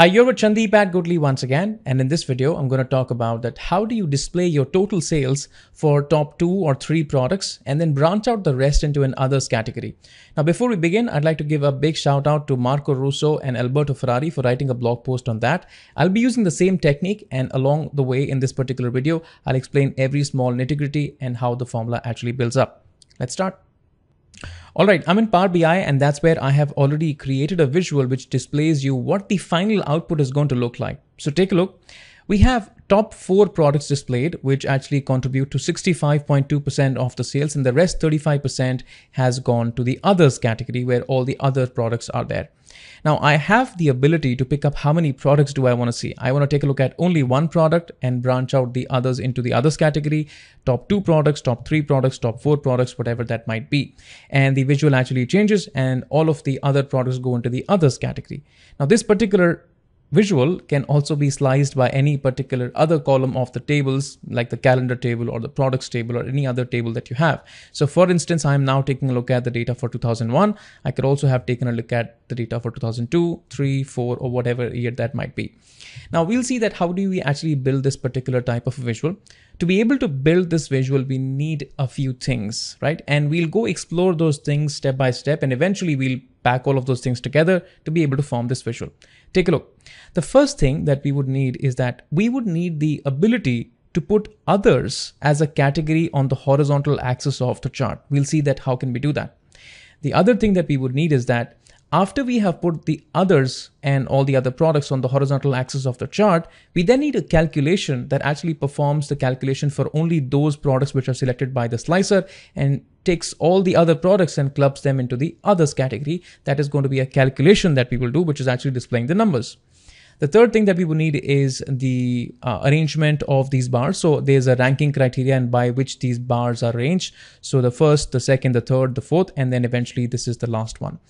Hi, you're with Chandeep at Goodly once again, and in this video, I'm going to talk about that how do you display your total sales for top two or three products and then branch out the rest into an others category. Now, before we begin, I'd like to give a big shout out to Marco Russo and Alberto Ferrari for writing a blog post on that. I'll be using the same technique, and along the way in this particular video, I'll explain every small nitty gritty and how the formula actually builds up. Let's start. All right, I'm in Power BI and that's where I have already created a visual which displays you what the final output is going to look like. So take a look. We have top four products displayed, which actually contribute to 65.2% of the sales and the rest 35% has gone to the others category where all the other products are there. Now I have the ability to pick up how many products do I want to see. I want to take a look at only one product and branch out the others into the others category, top two products, top three products, top four products, whatever that might be. And the visual actually changes and all of the other products go into the others category. Now this particular Visual can also be sliced by any particular other column of the tables like the calendar table or the products table or any other table that you have. So for instance, I'm now taking a look at the data for 2001. I could also have taken a look at the data for 2002, 3, 4 or whatever year that might be. Now we'll see that how do we actually build this particular type of visual. To be able to build this visual, we need a few things, right? And we'll go explore those things step by step and eventually we'll pack all of those things together to be able to form this visual. Take a look. The first thing that we would need is that we would need the ability to put others as a category on the horizontal axis of the chart. We'll see that how can we do that. The other thing that we would need is that after we have put the others and all the other products on the horizontal axis of the chart, we then need a calculation that actually performs the calculation for only those products which are selected by the slicer and takes all the other products and clubs them into the others category. That is going to be a calculation that we will do, which is actually displaying the numbers. The third thing that we will need is the uh, arrangement of these bars. So there's a ranking criteria and by which these bars are arranged. So the first, the second, the third, the fourth, and then eventually this is the last one.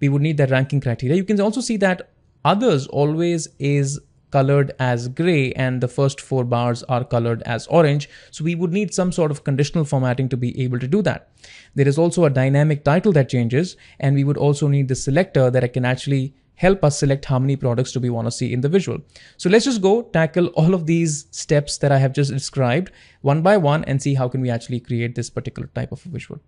We would need that ranking criteria. You can also see that others always is colored as gray and the first four bars are colored as orange. So we would need some sort of conditional formatting to be able to do that. There is also a dynamic title that changes and we would also need the selector that I can actually help us select how many products do we want to see in the visual. So let's just go tackle all of these steps that I have just described one by one and see how can we actually create this particular type of visual.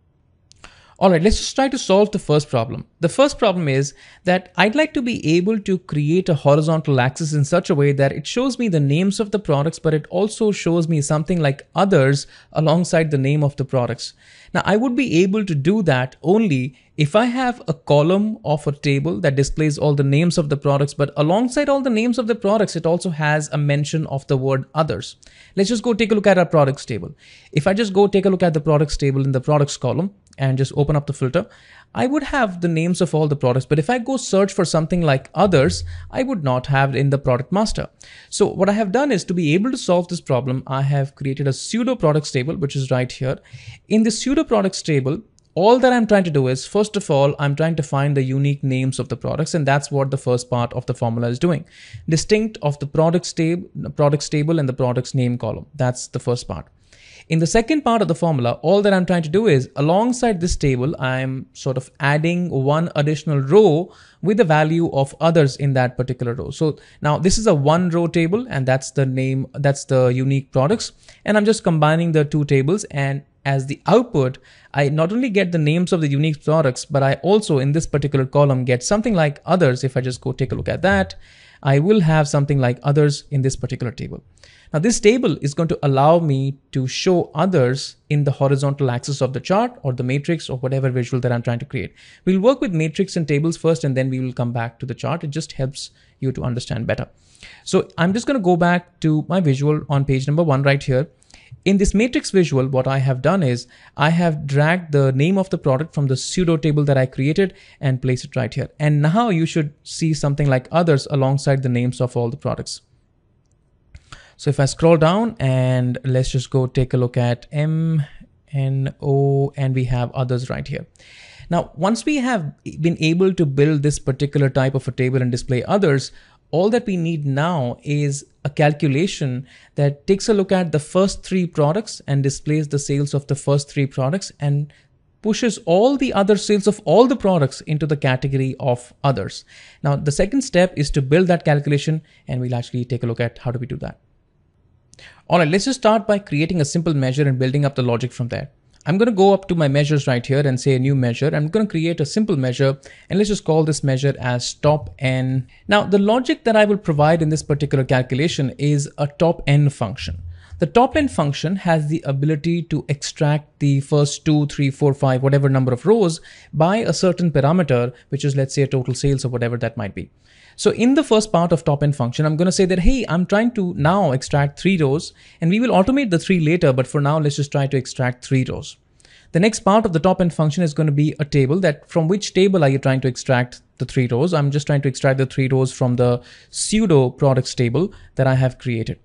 All right, let's just try to solve the first problem. The first problem is that I'd like to be able to create a horizontal axis in such a way that it shows me the names of the products, but it also shows me something like others alongside the name of the products. Now, I would be able to do that only if I have a column of a table that displays all the names of the products, but alongside all the names of the products, it also has a mention of the word others. Let's just go take a look at our products table. If I just go take a look at the products table in the products column and just open up the filter, I would have the names of all the products. But if I go search for something like others, I would not have it in the product master. So what I have done is to be able to solve this problem, I have created a pseudo products table, which is right here. In the pseudo products table, all that I'm trying to do is, first of all, I'm trying to find the unique names of the products, and that's what the first part of the formula is doing. Distinct of the products table, products table and the products name column. That's the first part. In the second part of the formula, all that I'm trying to do is alongside this table, I'm sort of adding one additional row with the value of others in that particular row. So now this is a one row table and that's the name, that's the unique products. And I'm just combining the two tables and as the output, I not only get the names of the unique products, but I also in this particular column get something like others. If I just go take a look at that, I will have something like others in this particular table. Now this table is going to allow me to show others in the horizontal axis of the chart or the matrix or whatever visual that I'm trying to create. We'll work with matrix and tables first and then we will come back to the chart. It just helps you to understand better. So I'm just going to go back to my visual on page number one right here. In this matrix visual, what I have done is I have dragged the name of the product from the pseudo table that I created and place it right here. And now you should see something like others alongside the names of all the products. So if I scroll down and let's just go take a look at M, N, O, and we have others right here. Now, once we have been able to build this particular type of a table and display others, all that we need now is a calculation that takes a look at the first three products and displays the sales of the first three products and pushes all the other sales of all the products into the category of others. Now, the second step is to build that calculation and we'll actually take a look at how do we do that. All right, let's just start by creating a simple measure and building up the logic from there. I'm going to go up to my measures right here and say a new measure. I'm going to create a simple measure and let's just call this measure as top n. Now the logic that I will provide in this particular calculation is a top n function. The top n function has the ability to extract the first two, three, four, five, whatever number of rows by a certain parameter, which is let's say a total sales or whatever that might be. So in the first part of top n function, I'm going to say that, hey, I'm trying to now extract three rows and we will automate the three later, but for now, let's just try to extract three rows. The next part of the top n function is going to be a table that from which table are you trying to extract the three rows? I'm just trying to extract the three rows from the pseudo products table that I have created.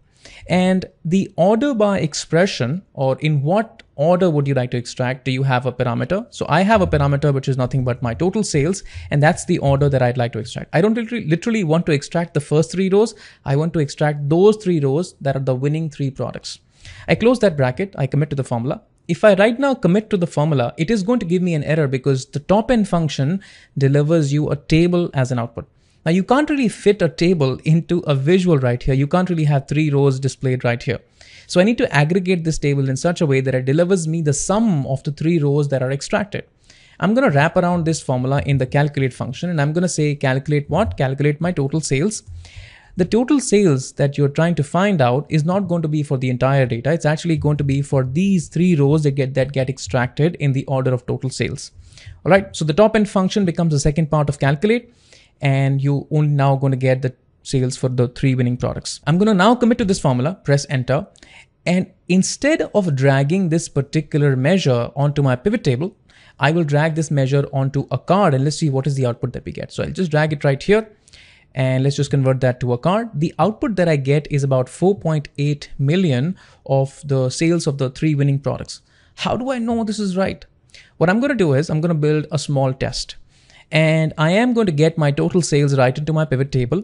And the order by expression or in what order would you like to extract? Do you have a parameter? So I have a parameter which is nothing but my total sales and that's the order that I'd like to extract. I don't literally, want to extract the first three rows. I want to extract those three rows that are the winning three products. I close that bracket, I commit to the formula. If I right now commit to the formula, it is going to give me an error because the top n function delivers you a table as an output. Now you can't really fit a table into a visual right here. You can't really have three rows displayed right here. So I need to aggregate this table in such a way that it delivers me the sum of the three rows that are extracted. I'm going to wrap around this formula in the calculate function and I'm going to say calculate what? Calculate my total sales. The total sales that you're trying to find out is not going to be for the entire data. It's actually going to be for these three rows that get, that get extracted in the order of total sales. All right. So the top n function becomes the second part of calculate and you only now going to get the sales for the three winning products. I'm going to now commit to this formula, press enter. And instead of dragging this particular measure onto my pivot table, I will drag this measure onto a card and let's see what is the output that we get. So I'll just drag it right here and let's just convert that to a card. The output that I get is about 4.8 million of the sales of the three winning products. How do I know this is right? What I'm going to do is I'm going to build a small test and I am going to get my total sales right into my pivot table.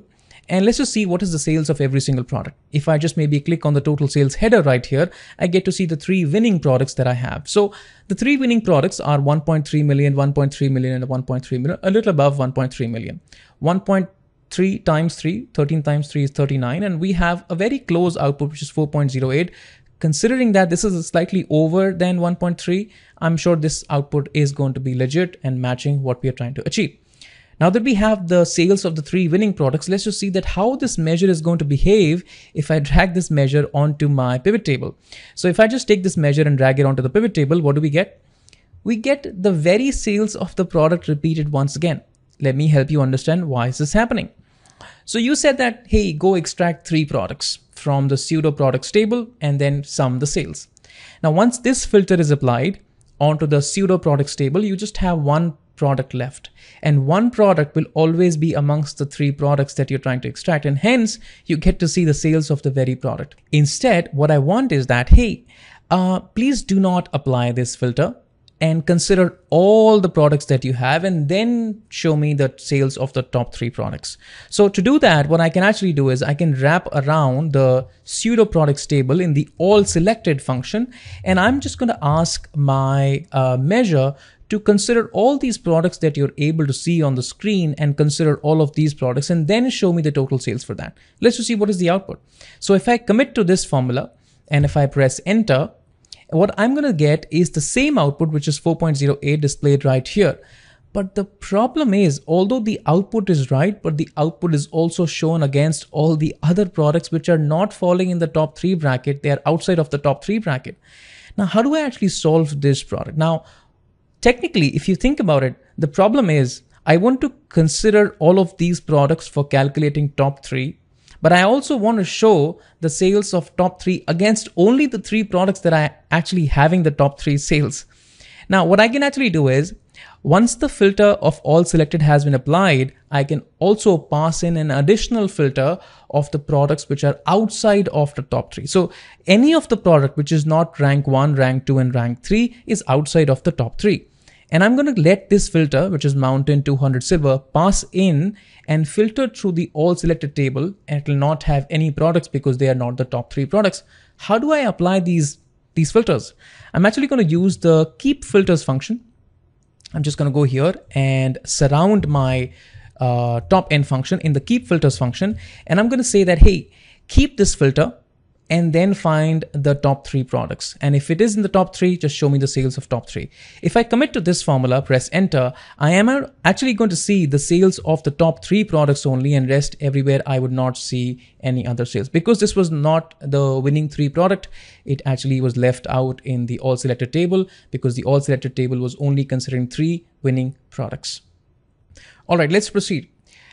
And let's just see what is the sales of every single product. If I just maybe click on the total sales header right here, I get to see the three winning products that I have. So the three winning products are 1.3 million, 1.3 million, and 1.3 million, a little above 1.3 million. 1.3 times 3, 13 times 3 is 39, and we have a very close output, which is 4.08. Considering that this is slightly over than 1.3, I'm sure this output is going to be legit and matching what we are trying to achieve. Now that we have the sales of the three winning products, let's just see that how this measure is going to behave if I drag this measure onto my pivot table. So if I just take this measure and drag it onto the pivot table, what do we get? We get the very sales of the product repeated once again. Let me help you understand why is this happening. So you said that, hey, go extract three products from the pseudo products table and then sum the sales. Now, once this filter is applied, onto the pseudo products table, you just have one product left. And one product will always be amongst the three products that you're trying to extract. And hence, you get to see the sales of the very product. Instead, what I want is that, hey, uh, please do not apply this filter and consider all the products that you have and then show me the sales of the top three products. So to do that, what I can actually do is I can wrap around the pseudo products table in the all selected function. And I'm just going to ask my uh, measure to consider all these products that you're able to see on the screen and consider all of these products and then show me the total sales for that. Let's just see what is the output. So if I commit to this formula and if I press enter, what I'm going to get is the same output, which is 4.08 displayed right here. But the problem is, although the output is right, but the output is also shown against all the other products which are not falling in the top three bracket. They are outside of the top three bracket. Now, how do I actually solve this product? Now, technically, if you think about it, the problem is I want to consider all of these products for calculating top three but I also want to show the sales of top three against only the three products that are actually having the top three sales. Now, what I can actually do is once the filter of all selected has been applied, I can also pass in an additional filter of the products which are outside of the top three. So any of the product which is not rank one, rank two, and rank three is outside of the top three. And I'm going to let this filter, which is mountain 200 silver, pass in and filter through the all selected table and it will not have any products because they are not the top three products. How do I apply these, these filters? I'm actually going to use the keep filters function I'm just going to go here and surround my uh, top n function in the keep filters function. And I'm going to say that, hey, keep this filter and then find the top three products. And if it is in the top three, just show me the sales of top three. If I commit to this formula, press enter, I am actually going to see the sales of the top three products only and rest everywhere I would not see any other sales. Because this was not the winning three product, it actually was left out in the all selected table because the all selected table was only considering three winning products. All right, let's proceed.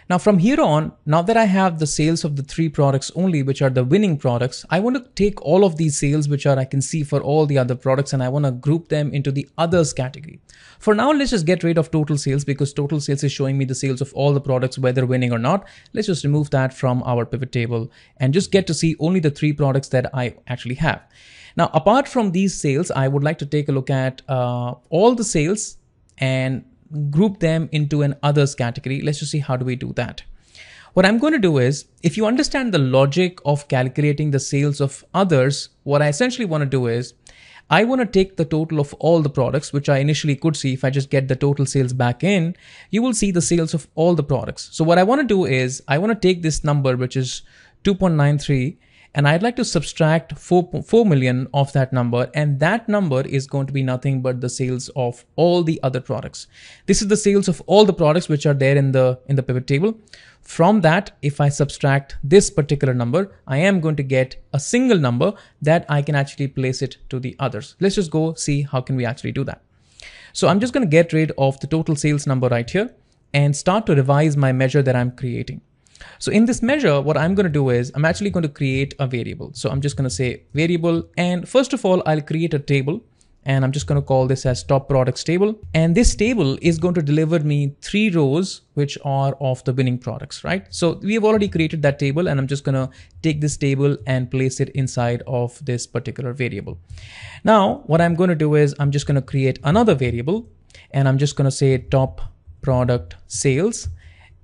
Now from here on, now that I have the sales of the three products only, which are the winning products, I want to take all of these sales, which are I can see for all the other products, and I want to group them into the others category. For now, let's just get rid of total sales because total sales is showing me the sales of all the products, whether winning or not. Let's just remove that from our pivot table and just get to see only the three products that I actually have. Now, apart from these sales, I would like to take a look at uh, all the sales and group them into an others category. Let's just see how do we do that. What I'm going to do is, if you understand the logic of calculating the sales of others, what I essentially want to do is, I want to take the total of all the products, which I initially could see if I just get the total sales back in, you will see the sales of all the products. So what I want to do is, I want to take this number, which is 2.93, and I'd like to subtract 4, 4 million of that number and that number is going to be nothing but the sales of all the other products. This is the sales of all the products which are there in the in the pivot table. From that, if I subtract this particular number, I am going to get a single number that I can actually place it to the others. Let's just go see how can we actually do that. So I'm just going to get rid of the total sales number right here and start to revise my measure that I'm creating. So in this measure, what I'm going to do is I'm actually going to create a variable. So I'm just going to say variable. And first of all, I'll create a table and I'm just going to call this as top products table. And this table is going to deliver me three rows, which are of the winning products, right? So we have already created that table and I'm just going to take this table and place it inside of this particular variable. Now, what I'm going to do is I'm just going to create another variable and I'm just going to say top product sales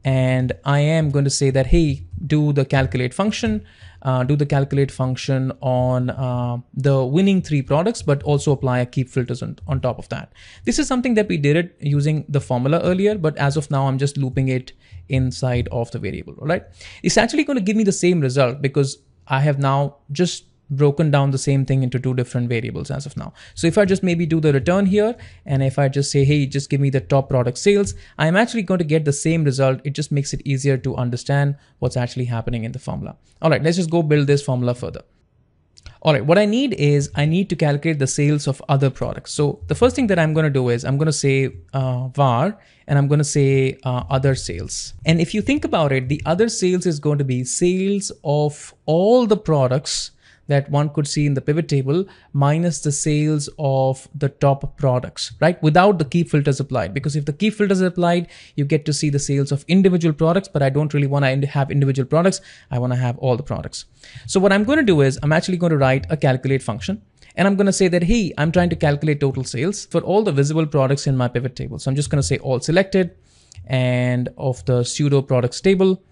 and I am going to say that, hey, do the calculate function, uh, do the calculate function on uh, the winning three products, but also apply a keep filters on, on top of that. This is something that we did it using the formula earlier, but as of now, I'm just looping it inside of the variable, all right? It's actually going to give me the same result because I have now just broken down the same thing into two different variables as of now. So if I just maybe do the return here, and if I just say, hey, just give me the top product sales, I'm actually going to get the same result. It just makes it easier to understand what's actually happening in the formula. All right, let's just go build this formula further. All right, what I need is I need to calculate the sales of other products. So the first thing that I'm going to do is I'm going to say uh, var and I'm going to say uh, other sales. And if you think about it, the other sales is going to be sales of all the products that one could see in the pivot table minus the sales of the top products, right? Without the keep filters applied. Because if the keep filters are applied, you get to see the sales of individual products, but I don't really want to have individual products. I want to have all the products. So what I'm going to do is I'm actually going to write a calculate function. And I'm going to say that, hey, I'm trying to calculate total sales for all the visible products in my pivot table. So I'm just going to say all selected and of the pseudo products table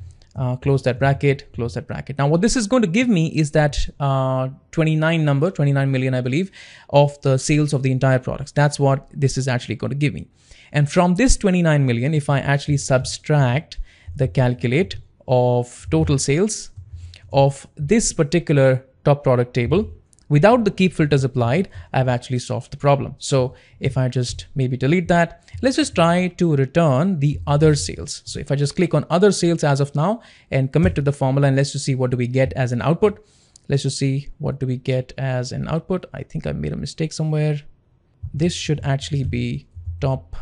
uh, close that bracket, close that bracket. Now what this is going to give me is that uh, 29 number, 29 million, I believe, of the sales of the entire products. That's what this is actually going to give me. And from this 29 million, if I actually subtract the calculate of total sales of this particular top product table, without the keep filters applied, I've actually solved the problem. So if I just maybe delete that, let's just try to return the other sales. So if I just click on other sales as of now and commit to the formula and let's just see what do we get as an output. Let's just see what do we get as an output. I think I made a mistake somewhere. This should actually be top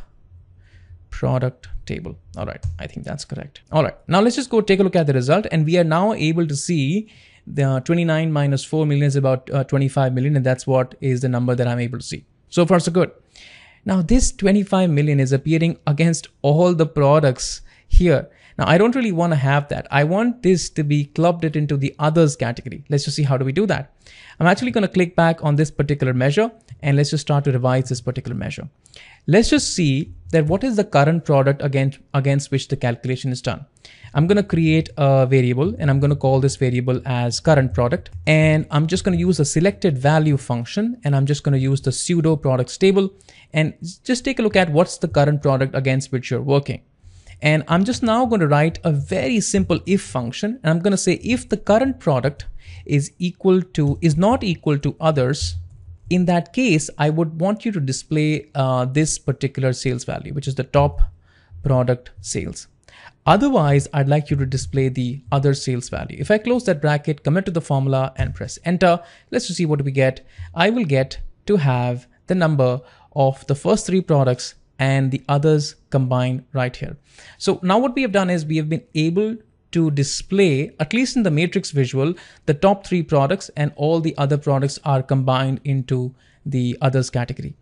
product table. All right, I think that's correct. All right, now let's just go take a look at the result and we are now able to see the 29 minus 4 million is about uh, 25 million and that's what is the number that I'm able to see. So far so good. Now this 25 million is appearing against all the products here. Now I don't really want to have that. I want this to be clubbed it into the others category. Let's just see how do we do that. I'm actually going to click back on this particular measure and let's just start to revise this particular measure. Let's just see that what is the current product against, against which the calculation is done. I'm going to create a variable and I'm going to call this variable as current product. And I'm just going to use a selected value function and I'm just going to use the pseudo products table and just take a look at what's the current product against which you're working. And I'm just now going to write a very simple if function. And I'm going to say if the current product is equal to, is not equal to others, in that case, I would want you to display uh, this particular sales value, which is the top product sales. Otherwise, I'd like you to display the other sales value. If I close that bracket, commit to the formula and press enter, let's see what we get. I will get to have the number of the first three products and the others combined right here. So now what we have done is we have been able to display, at least in the matrix visual, the top three products and all the other products are combined into the others category.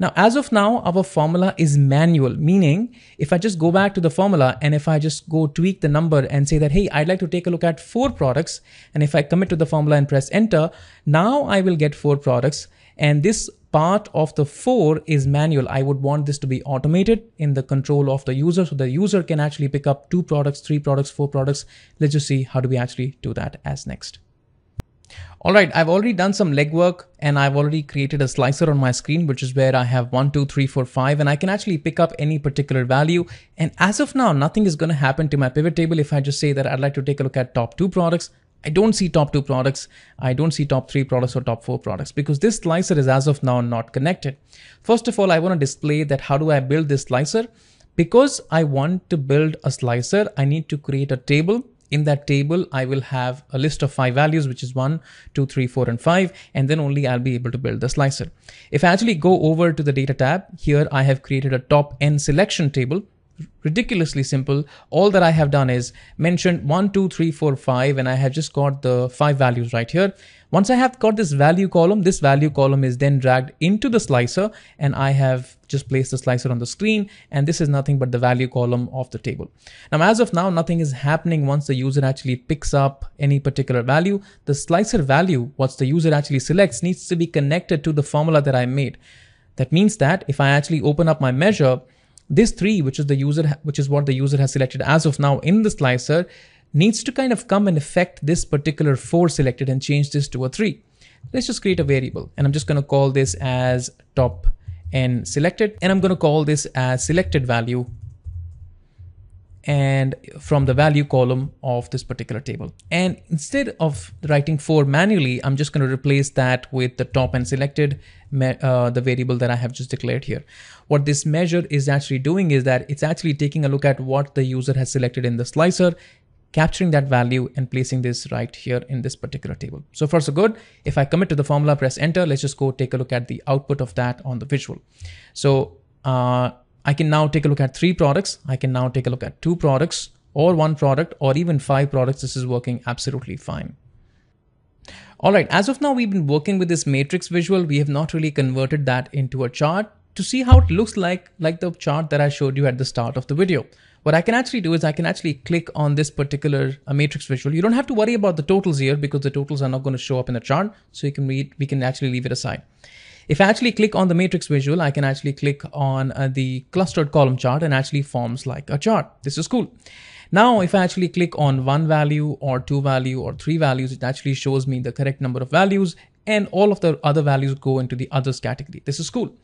Now, as of now, our formula is manual, meaning if I just go back to the formula and if I just go tweak the number and say that, hey, I'd like to take a look at four products. And if I commit to the formula and press enter, now I will get four products. And this part of the four is manual. I would want this to be automated in the control of the user. So the user can actually pick up two products, three products, four products. Let's just see how do we actually do that as next. All right, I've already done some legwork and I've already created a slicer on my screen, which is where I have one, two, three, four, five, and I can actually pick up any particular value. And as of now, nothing is going to happen to my pivot table. If I just say that I'd like to take a look at top two products, I don't see top two products. I don't see top three products or top four products because this slicer is as of now not connected. First of all, I want to display that how do I build this slicer? Because I want to build a slicer, I need to create a table in that table, I will have a list of five values, which is one, two, three, four, and five, and then only I'll be able to build the slicer. If I actually go over to the data tab, here I have created a top n selection table, ridiculously simple. All that I have done is mentioned one, two, three, four, five, and I have just got the five values right here. Once I have got this value column, this value column is then dragged into the slicer and I have just placed the slicer on the screen and this is nothing but the value column of the table. Now, as of now, nothing is happening once the user actually picks up any particular value. The slicer value, what the user actually selects needs to be connected to the formula that I made. That means that if I actually open up my measure, this three, which is the user, which is what the user has selected as of now in the slicer, needs to kind of come and affect this particular 4 selected and change this to a 3. Let's just create a variable and I'm just going to call this as top n selected and I'm going to call this as selected value and from the value column of this particular table. And instead of writing 4 manually, I'm just going to replace that with the top n selected, uh, the variable that I have just declared here. What this measure is actually doing is that it's actually taking a look at what the user has selected in the slicer capturing that value and placing this right here in this particular table. So far so good. If I commit to the formula, press enter, let's just go take a look at the output of that on the visual. So uh, I can now take a look at three products. I can now take a look at two products or one product or even five products. This is working absolutely fine. All right, as of now, we've been working with this matrix visual. We have not really converted that into a chart to see how it looks like, like the chart that I showed you at the start of the video. What I can actually do is I can actually click on this particular uh, matrix visual. You don't have to worry about the totals here because the totals are not going to show up in the chart. So you can read, we can actually leave it aside. If I actually click on the matrix visual, I can actually click on uh, the clustered column chart and actually forms like a chart. This is cool. Now, if I actually click on one value or two value or three values, it actually shows me the correct number of values and all of the other values go into the others category. This is cool.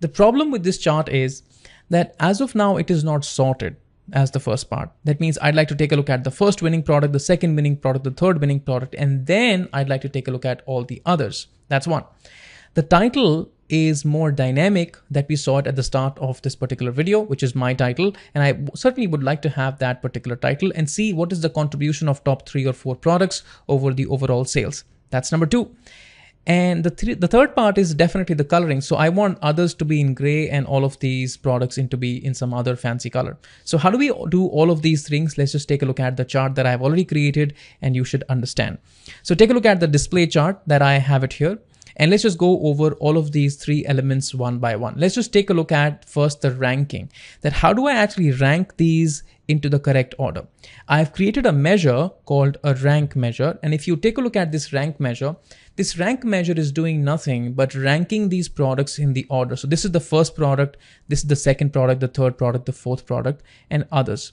The problem with this chart is that as of now, it is not sorted as the first part. That means I'd like to take a look at the first winning product, the second winning product, the third winning product, and then I'd like to take a look at all the others. That's one. The title is more dynamic that we saw it at the start of this particular video, which is my title. And I certainly would like to have that particular title and see what is the contribution of top three or four products over the overall sales. That's number two. And the, th the third part is definitely the coloring. So I want others to be in gray and all of these products in to be in some other fancy color. So how do we do all of these things? Let's just take a look at the chart that I've already created and you should understand. So take a look at the display chart that I have it here. And let's just go over all of these three elements one by one. Let's just take a look at first the ranking that how do I actually rank these into the correct order. I've created a measure called a rank measure. And if you take a look at this rank measure, this rank measure is doing nothing but ranking these products in the order. So this is the first product, this is the second product, the third product, the fourth product, and others.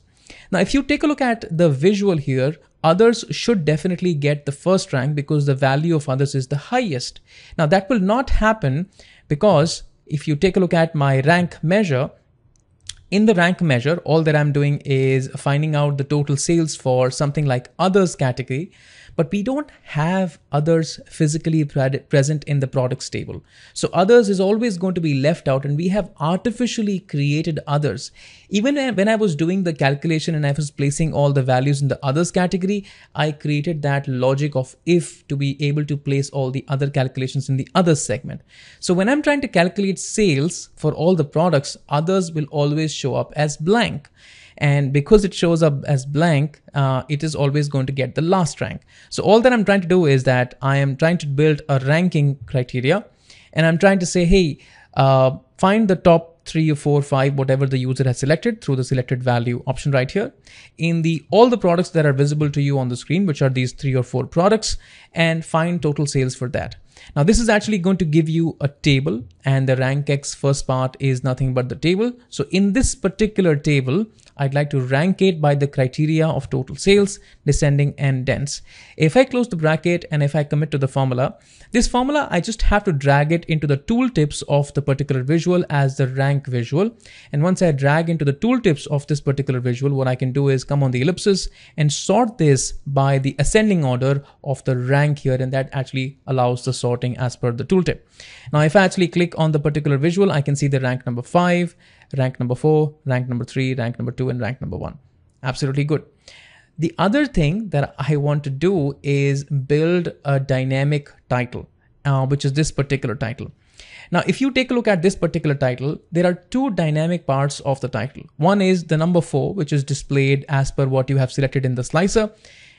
Now, if you take a look at the visual here, others should definitely get the first rank because the value of others is the highest. Now, that will not happen because if you take a look at my rank measure, in the rank measure, all that I'm doing is finding out the total sales for something like others category but we don't have others physically present in the products table. So others is always going to be left out and we have artificially created others. Even when I was doing the calculation and I was placing all the values in the others category, I created that logic of if to be able to place all the other calculations in the others segment. So when I'm trying to calculate sales for all the products, others will always show up as blank and because it shows up as blank uh, it is always going to get the last rank so all that i'm trying to do is that i am trying to build a ranking criteria and i'm trying to say hey uh, find the top three or four, five, whatever the user has selected through the selected value option right here. In the all the products that are visible to you on the screen, which are these three or four products, and find total sales for that. Now this is actually going to give you a table and the rank X first part is nothing but the table. So in this particular table, I'd like to rank it by the criteria of total sales, descending and dense. If I close the bracket and if I commit to the formula, this formula, I just have to drag it into the tooltips of the particular visual as the rank visual. And once I drag into the tooltips of this particular visual, what I can do is come on the ellipsis and sort this by the ascending order of the rank here. And that actually allows the sorting as per the tooltip. Now, if I actually click on the particular visual, I can see the rank number five, rank number four, rank number three, rank number two, and rank number one. Absolutely good. The other thing that I want to do is build a dynamic title, uh, which is this particular title. Now, if you take a look at this particular title, there are two dynamic parts of the title. One is the number four, which is displayed as per what you have selected in the slicer.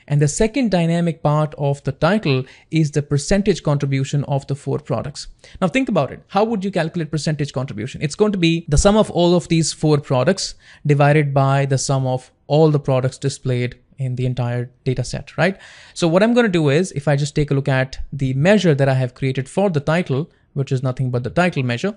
And the second dynamic part of the title is the percentage contribution of the four products. Now think about it. How would you calculate percentage contribution? It's going to be the sum of all of these four products divided by the sum of all the products displayed in the entire data set, right? So what I'm going to do is if I just take a look at the measure that I have created for the title, which is nothing but the title measure.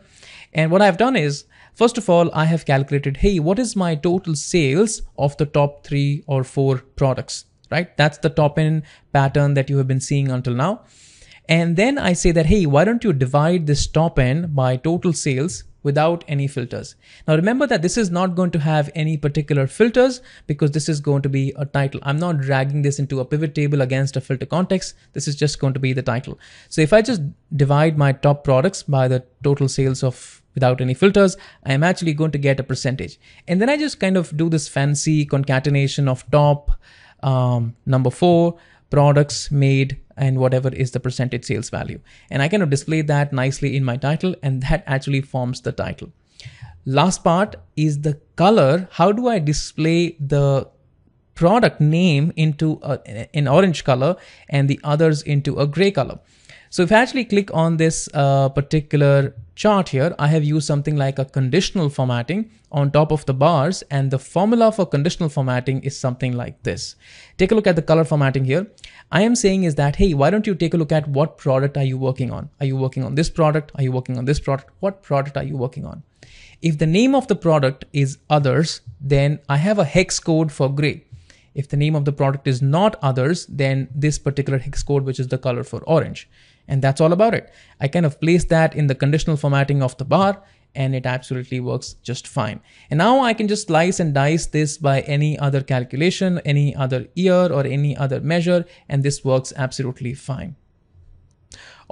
And what I've done is, first of all, I have calculated, hey, what is my total sales of the top three or four products? Right? That's the top n pattern that you have been seeing until now. And then I say that, hey, why don't you divide this top n by total sales without any filters. Now remember that this is not going to have any particular filters because this is going to be a title. I'm not dragging this into a pivot table against a filter context. This is just going to be the title. So if I just divide my top products by the total sales of without any filters, I am actually going to get a percentage. And then I just kind of do this fancy concatenation of top, um, number four, products made and whatever is the percentage sales value. And I kind of display that nicely in my title and that actually forms the title. Last part is the color. How do I display the product name into a, an orange color and the others into a gray color? So if I actually click on this uh, particular chart here, I have used something like a conditional formatting on top of the bars and the formula for conditional formatting is something like this. Take a look at the color formatting here. I am saying is that, hey, why don't you take a look at what product are you working on? Are you working on this product? Are you working on this product? What product are you working on? If the name of the product is others, then I have a hex code for gray. If the name of the product is not others, then this particular hex code, which is the color for orange. And that's all about it. I kind of place that in the conditional formatting of the bar and it absolutely works just fine. And now I can just slice and dice this by any other calculation, any other year or any other measure, and this works absolutely fine.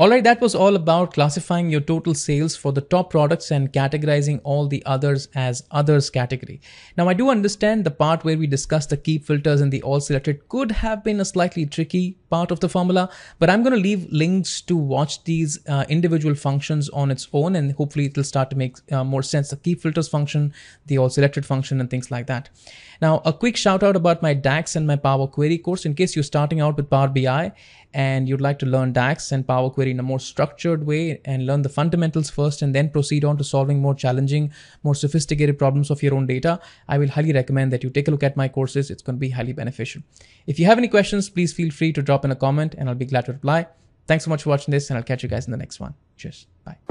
Alright, that was all about classifying your total sales for the top products and categorizing all the others as others category. Now I do understand the part where we discussed the keep filters and the all selected could have been a slightly tricky part of the formula, but I'm going to leave links to watch these uh, individual functions on its own and hopefully it will start to make uh, more sense. The keep filters function, the all selected function and things like that. Now a quick shout out about my DAX and my Power Query course in case you're starting out with Power BI and you'd like to learn DAX and Power Query in a more structured way and learn the fundamentals first and then proceed on to solving more challenging, more sophisticated problems of your own data, I will highly recommend that you take a look at my courses. It's going to be highly beneficial. If you have any questions, please feel free to drop in a comment and I'll be glad to reply. Thanks so much for watching this and I'll catch you guys in the next one. Cheers. Bye.